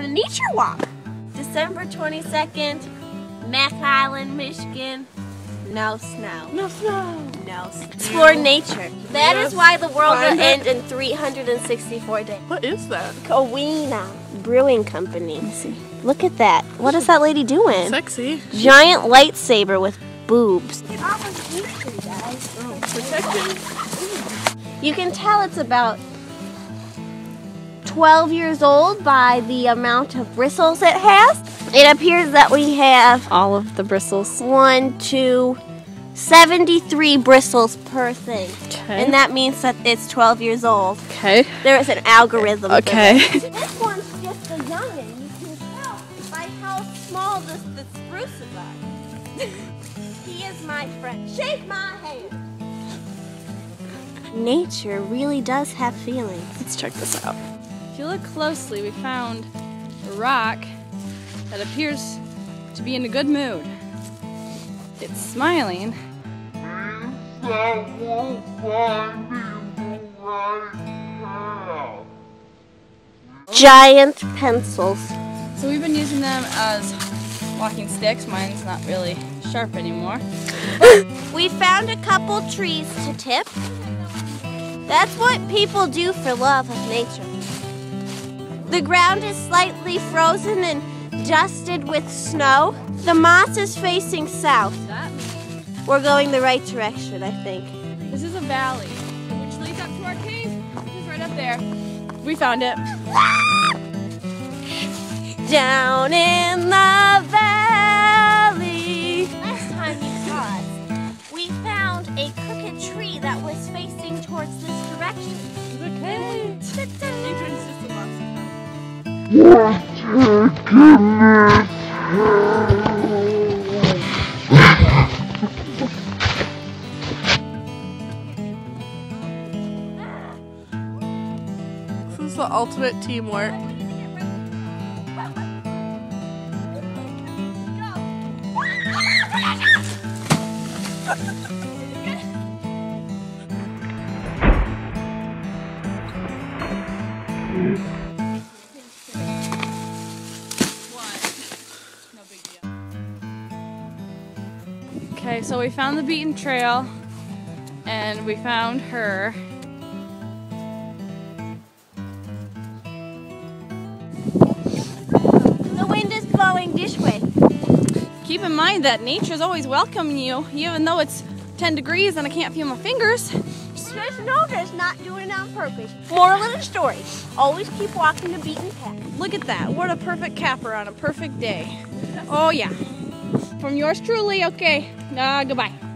on a nature walk. December 22nd, Mackinac Island, Michigan. No snow. No snow. No snow. Explore nature. That is Yes. why the world will end in 364 days. What is that? Kowina Brewing Company. Look at that. What is that lady doing? Sexy. Giant lightsaber with boobs. Protected. You can tell it's about 12 years old by the amount of bristles it has. It appears that we have All of the bristles. one, two, 73 bristles per thing. Okay. And that means that it's 12 years old. okay. There is an algorithm. Okay. This one's just a youngin'. You can tell by how small this, the spruces are. he is my friend. Shake my hand. Nature really does have feelings. Let's check this out. If you look closely, we found a rock that appears to be in a good mood. It's smiling. Giant pencils. So we've been using them as walking sticks. Mine's not really sharp anymore. We found a couple trees to tip. That's what people do for love of nature. The ground is slightly frozen and dusted with snow. The moss is facing south. We're going the right direction, I think. this is a valley, which leads up to our cave. It's right up there. We found it. Down in the valley. Last time you saw us, we found a crooked tree that was facing towards this direction. Okay. Adrian's just a monster. This is the ultimate teamwork. Okay, so we found the beaten trail and we found her. The wind is blowing this way. Keep in mind that nature's always welcoming you, even though it's 10 degrees and I can't feel my fingers. Just know that's not doing it on purpose. Moral of the story: always keep walking the beaten path. Look at that. What a perfect capper on a perfect day. Oh, yeah. From yours truly, okay. Uh, goodbye.